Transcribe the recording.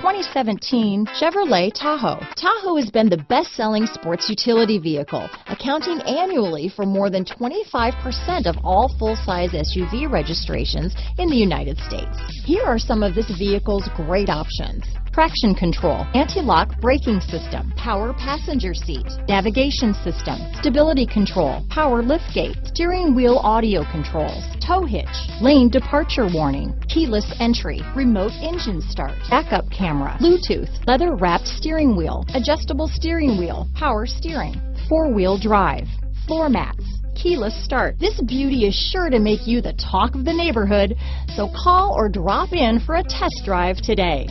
2017 Chevrolet Tahoe. Tahoe has been the best-selling sports utility vehicle, accounting annually for more than 25% of all full-size SUV registrations in the United States. Here are some of this vehicle's great options traction control, anti-lock braking system, power passenger seat, navigation system, stability control, power liftgate, steering wheel audio controls, tow hitch, lane departure warning, keyless entry, remote engine start, backup camera, Bluetooth, leather wrapped steering wheel, adjustable steering wheel, power steering, four-wheel drive, floor mats, keyless start. This beauty is sure to make you the talk of the neighborhood, so call or drop in for a test drive today.